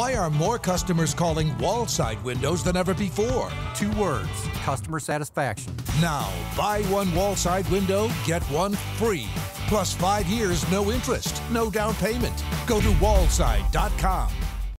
Why are more customers calling Wallside Windows than ever before? Two words customer satisfaction. Now, buy one Wallside window, get one free. Plus five years, no interest, no down payment. Go to wallside.com.